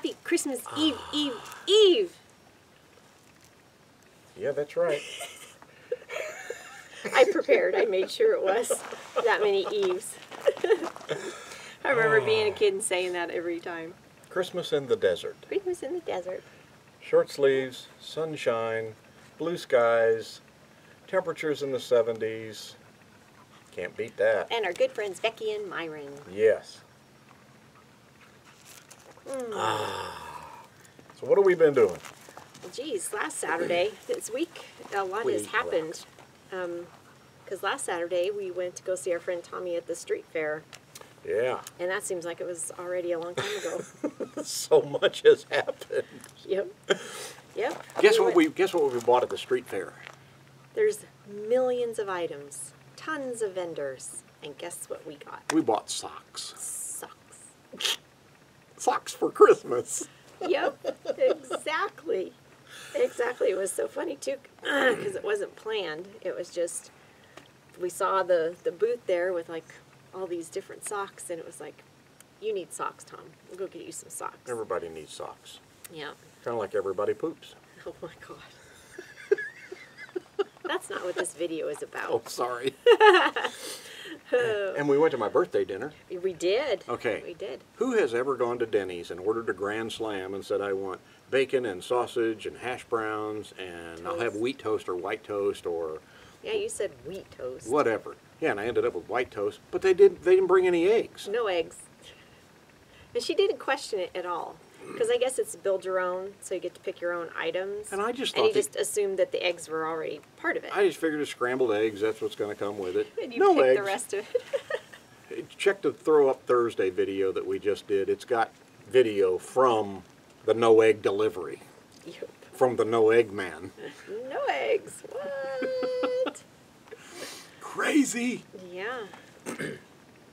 Happy Christmas ah. Eve. Eve, Eve. Yeah, that's right. I prepared. I made sure it was that many Eves. I remember being a kid and saying that every time. Christmas in the desert. Christmas in the desert. Short sleeves, sunshine, blue skies, temperatures in the 70s. Can't beat that. And our good friends Becky and Myron. Yes. Hmm. So what have we been doing? Well, geez, last Saturday, this week, a lot has happened. Because last Saturday, we went to go see our friend Tommy at the street fair. Yeah. And that seems like it was already a long time ago. so much has happened. yep. Yep. Guess what went- we guess what we bought at the street fair? There's millions of items, tons of vendors. And guess what we got? We bought socks. Socks. Socks for Christmas. Yep, exactly. Exactly. It was so funny too because it wasn't planned. It was just we saw the the booth there with like all these different socks, and it was like, "You need socks, Tom. We'll go get you some socks." Everybody needs socks. Yeah. Kind of like everybody poops. Oh my god. That's not what this video is about. Oh, sorry. and we went to my birthday dinner. We did. Okay. We did. Who has ever gone to Denny's and ordered a grand slam and said, I want bacon and sausage and hash browns and I'll have wheat toast or white toast or Yeah, you said wheat toast. whatever. Yeah, and I ended up with white toast, but they didn't they didn't bring any eggs. No eggs. And she didn't question it at all. Because I guess it's build your own, so you get to pick your own items. And I just And you thought just assumed that the eggs were already part of it. I just figured it's scrambled eggs, that's what's gonna come with it. and you no pick eggs. the rest of it. Check the throw up Thursday video that we just did. It's got video from the no egg delivery. Yep. From the no egg man. No eggs. What? Crazy. yeah.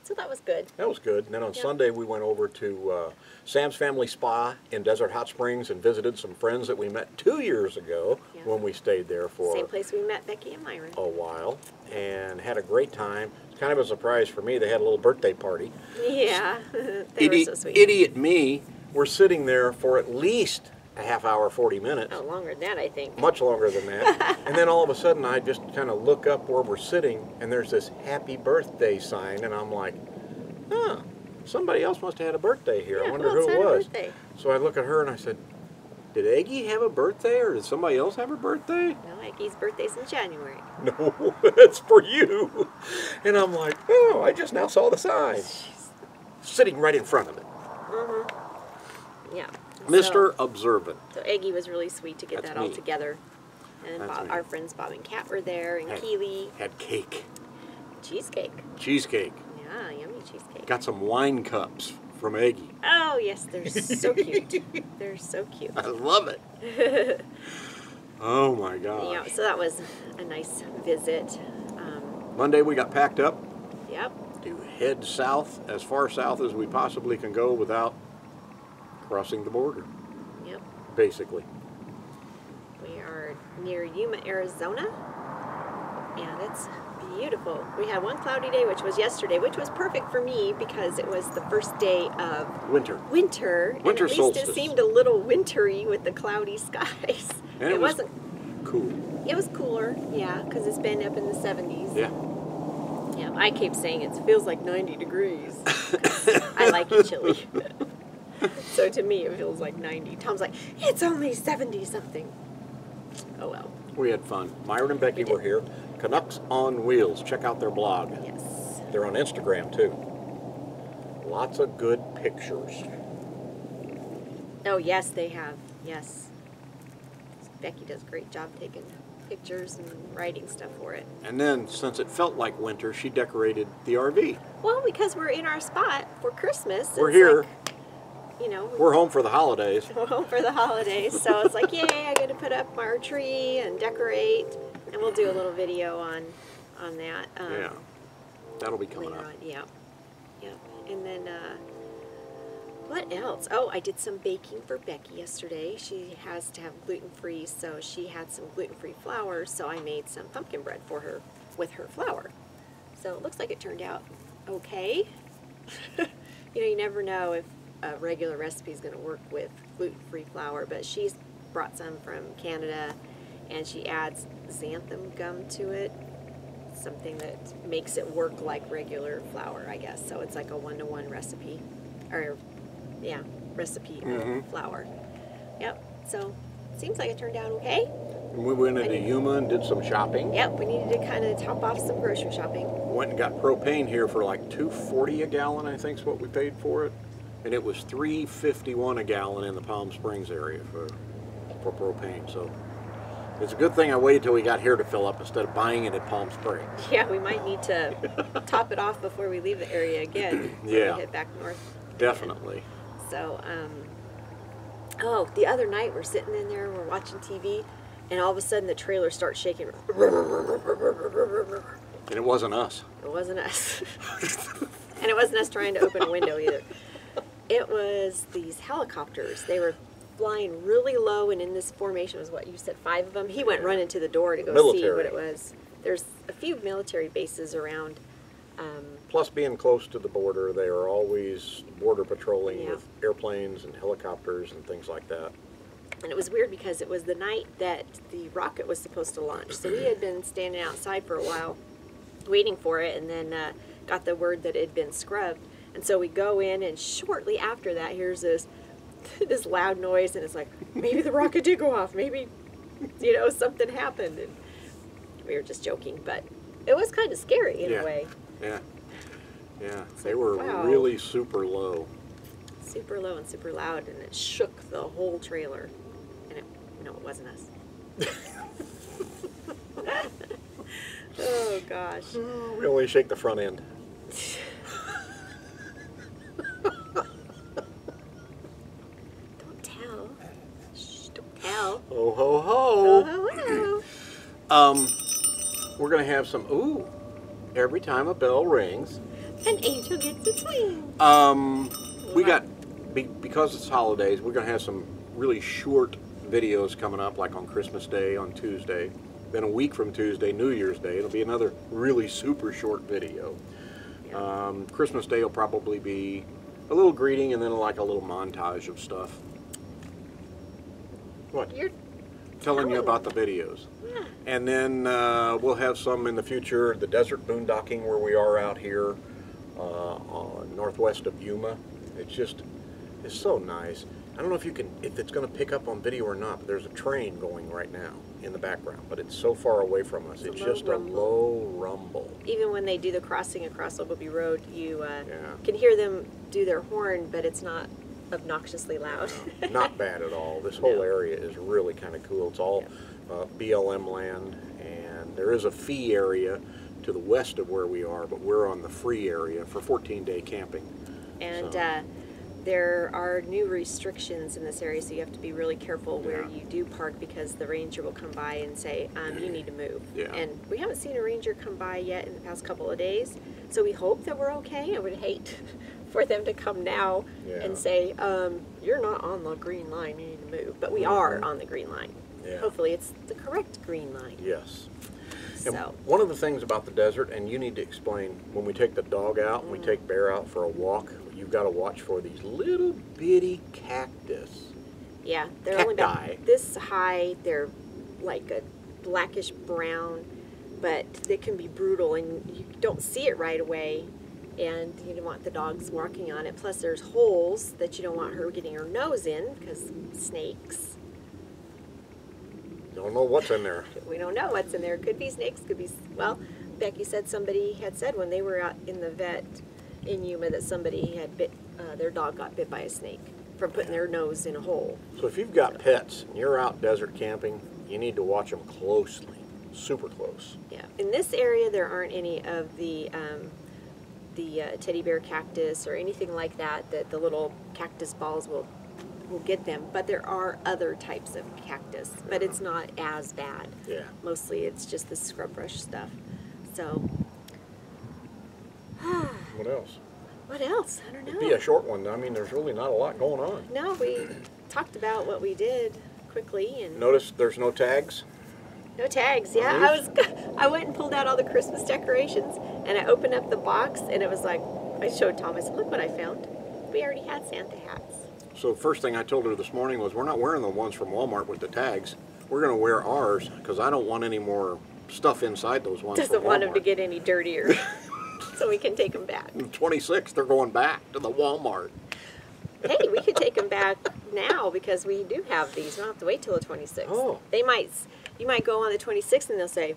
So that was good. That was good. And then on Yeah. Sunday, we went over to uh, Sam's Family Spa in Desert Hot Springs and visited some friends that we met two years ago Yeah. when we stayed there for Same place we met Becky and Myron. a while and had a great time. It's kind of a surprise for me. They had a little birthday party. Yeah. they Idiot, were so sweet. idiot me. We're sitting there for at least a half hour, 40 minutes. Oh, longer than that, I think. much longer than that. and then all of a sudden, I just kind of look up where we're sitting, and there's this happy birthday sign, and I'm like, huh, somebody else must have had a birthday here. I wonder who it was. So I look at her and I said, Did Aggie have a birthday or did somebody else have a birthday? No, Aggie's birthday's in January. no, that's for you. And I'm like, oh, I just now saw the sign. Sitting right in front of it. Mm-hmm. Yeah. Mr. Observant. So, so Aggie was really sweet to get That's that all me. together. And Bob, our friends Bob and Kat were there, and Hey. Keely. Had cake, Cheesecake. cheesecake. Yeah, yummy cheesecake. Got some wine cups from Aggie. Oh, yes, they're so cute. they're so cute. I love it. oh my God. Yeah, so that was a nice visit. Um, Monday we got packed up yep. to head south, as far south as we possibly can go without crossing the border, Yep. basically. We are near Yuma, Arizona. And it's beautiful. We had one cloudy day, which was yesterday, which was perfect for me because it was the first day of Winter. winter. Winter and at least it seemed a little wintry with the cloudy skies. And it, it was- wasn't. Cool. It was cooler, yeah, because it's been up in the 70s. Yeah. Yeah, I keep saying it feels like 90 degrees. I like it chilly. so to me, it feels like 90. Tom's like, it's only 70 something. Oh well. We had fun. Myron and Becky We were here. Canucks on Wheels. Check out their blog. Yes. They're on Instagram too. Lots of good pictures. Oh, yes, they have. Yes. Becky does a great job taking pictures and writing stuff for it. And then, since it felt like winter, she decorated the RV. Well, because we're in our spot for Christmas. We're here. like, you know, We're home for the holidays. we're home for the holidays, so it's like, yay! I get to put up our tree and decorate, and we'll do a little video on on that. Um, Yeah. That'll be coming up. on. Yeah, yeah. And then uh, what else? Oh, I did some baking for Becky yesterday. She has to have gluten free, so she had some gluten free flour. So I made some pumpkin bread for her with her flour. So it looks like it turned out okay. you know, you never know if a regular recipe is going to work with gluten free flour, but she's brought some from Canada and she adds xanthan gum to it, something that makes it work like regular flour, I guess. So it's like a one to one recipe, or yeah, recipe Mhm. of flour. Yep. So seems like it turned out okay. And we went into Yuma and did some shopping. Yep. We needed to kind of top off some grocery shopping. Went and got propane here for like two forty a gallon, I think is what we paid for it, and it was three fifty one a gallon in the Palm Springs area for for propane. So it's a good thing I waited till we got here to fill up instead of buying it at Palm Springs. Yeah, we might need to top it off before we leave the area again. Yeah. We head back north. Definitely. So, um, oh, the other night we're sitting in there, we're watching TV, and all of a sudden the trailer starts shaking. And it wasn't us. It wasn't us. and it wasn't us trying to open a window either. It was these helicopters. They were flying really low, and in this formation was what you said, five of them. He went running to the door to go see what it was. There's a few military bases around. Um, Plus, being close to the border, they are always border patrolling Yeah. with airplanes and helicopters and things like that. And it was weird because it was the night that the rocket was supposed to launch. So we had been standing outside for a while waiting for it and then uh, got the word that it had been scrubbed. And so we go in and shortly after that here's this this loud noise and it's like maybe the rocket did go off. Maybe you know something happened and we were just joking, but it was kind of scary in Yeah. a way. Yeah. Yeah. They were wow. really super low. Super low and super loud and it shook the whole trailer. And it no, it wasn't us. oh gosh. We only shake the front end. Um, we're gonna have some. Ooh, every time a bell rings. An angel gets its wings. Um, we got be, because it's holidays. We're gonna have some really short videos coming up, like on Christmas Day on Tuesday. Then a week from Tuesday, New Year's Day, it'll be another really super short video. Um, Christmas Day will probably be a little greeting and then like a little montage of stuff. What? You're Telling you about the videos. And then uh, we'll have some in the future. The desert boondocking where we are out here, uh, northwest of Yuma. It's just, it's so nice. I don't know if you can, if it's going to pick up on video or not, but there's a train going right now in the background, but it's so far away from us. It's It's just a low rumble. Even when they do the crossing across Ogilby Road, you uh, Yeah. can hear them do their horn, but it's not obnoxiously loud. Not bad at all. This whole No. area is really kind of cool. It's all uh, BLM land, and there is a fee area to the west of where we are, but we're on the free area for 14-day camping. And So- uh, there are new restrictions in this area, so you have to be really careful where Yeah. you do park because the ranger will come by and say, um, "You need to move." Yeah. And we haven't seen a ranger come by yet in the past couple of days, so we hope that we're okay. I would hate for them to come now Yeah. and say, um, "You're not on the green line. You need to move." But we are on the green line. Mm-hmm. Yeah. Hopefully, it's the correct green line. Yes. And So. one of the things about the desert, and you need to explain, when we take the dog out, and we take Bear out for a walk, you've got to watch for these little bitty cactus. Yeah, they're only about this high. They're like a blackish brown, but they can be brutal, and you don't see it right away. And you don't want the dogs walking on it. Plus, there's holes that you don't want her getting her nose in because snakes. Don't know what's in there. We don't know what's in there. Could be snakes. Could be well. Becky said somebody had said when they were out in the vet in Yuma that somebody had bit uh, their dog got bit by a snake from putting their nose in a hole. So if you've got pets and you're out desert camping, you need to watch them closely, super close. Yeah, in this area there aren't any of the um, the uh, teddy bear cactus or anything like that that the little cactus balls will will get them. But there are other types of cactus, but it's not as bad. Yeah. Mostly it's just the scrub brush stuff. So What else? what else? I don't know. It'd be a short one. I mean, there's really not a lot going on. no, we talked about what we did quickly and Notice there's no tags. No tags. Yeah, I was. I went and pulled out all the Christmas decorations, and I opened up the box, and it was like I showed Thomas, "Look what I found. We already had Santa hats." So first thing I told her this morning was, we're not wearing the ones from Walmart with the tags. We're gonna wear ours because I don't want any more stuff inside those ones. Doesn't want them to get any dirtier. so we can take them back. 26, they're going back to the Walmart. Hey, we could take them back now because we do have these. We don't have to wait till the 26th. Oh. They might, you might go on the 26th and they'll say,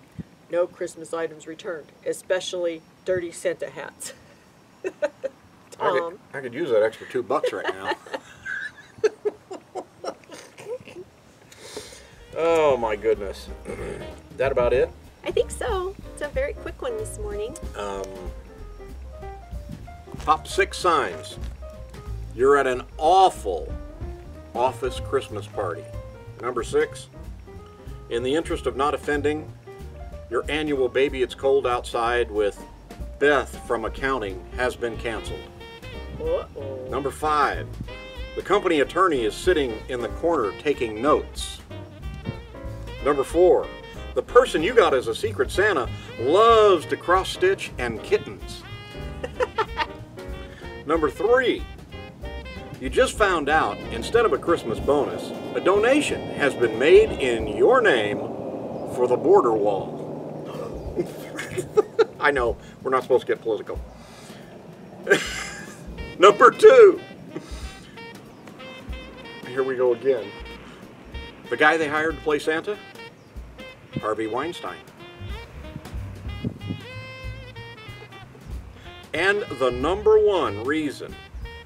no Christmas items returned, especially dirty Santa hats. I Tom. could, I could use that extra two bucks right now. Oh my goodness. That about it? I think so. It's a very quick one this morning. Um, Top six signs. You're at an awful office Christmas party. Number six, in the interest of not offending, your annual Baby It's Cold Outside with Beth from accounting has been canceled. Uh-oh. Number five, the company attorney is sitting in the corner taking notes. Number four, the person you got as a Secret Santa loves to cross stitch and kittens. Number three, you just found out instead of a Christmas bonus, a donation has been made in your name for the border wall. I know, we're not supposed to get political. Number two, here we go again. The guy they hired to play Santa? Harvey Weinstein. And the number one reason,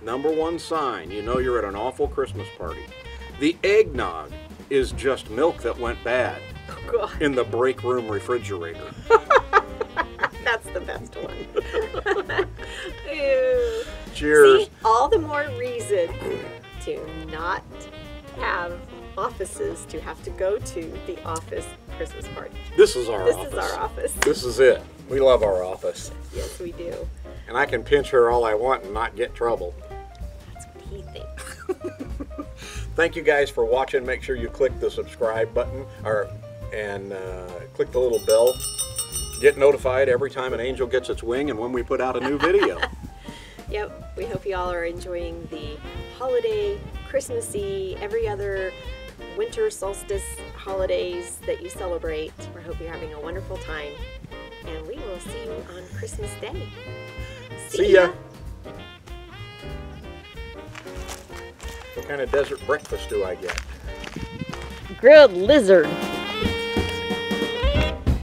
number one sign you know you're at an awful Christmas party. The eggnog is just milk that went bad Oh, in the break room refrigerator. That's the best one. Ew. Cheers. See, all the more reason to not have offices to have to go to the office Christmas party. This is our This office. This is our office. this is it. We love our office. Yes, we do. And I can pinch her all I want and not get trouble. That's what he thinks. Thank you guys for watching. Make sure you click the subscribe button or and uh, click the little bell. Get notified every time an angel gets its wing and when we put out a new video. Yep, we hope you all are enjoying the holiday, Christmassy, every other winter solstice holidays that you celebrate. We hope you're having a wonderful time. And we will see you on Christmas Day. See ya. What kind of desert breakfast do I get? Grilled lizard.